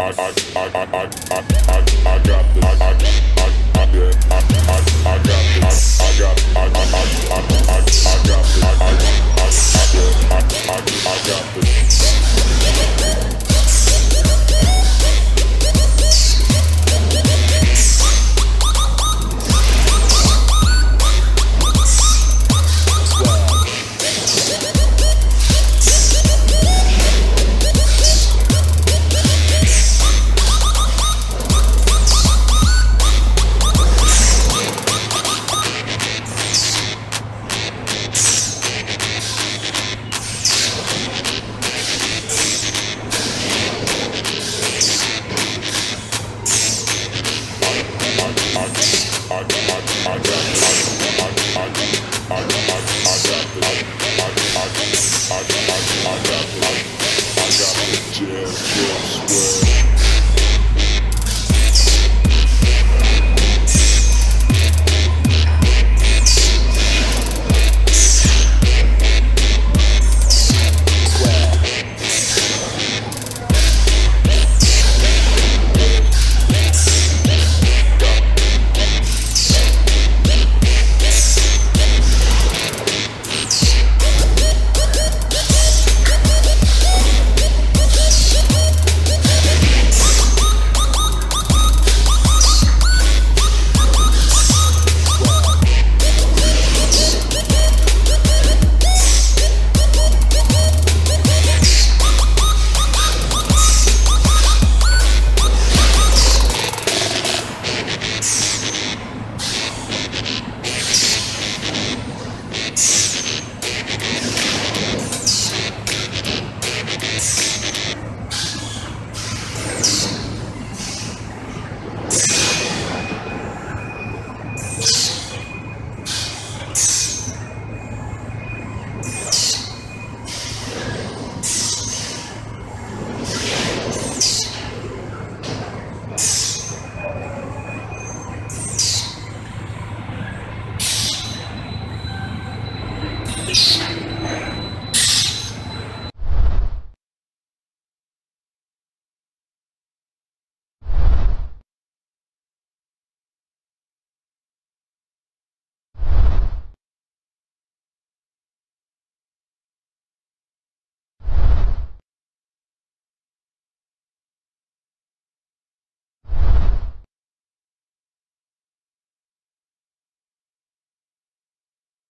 I, I, I, God.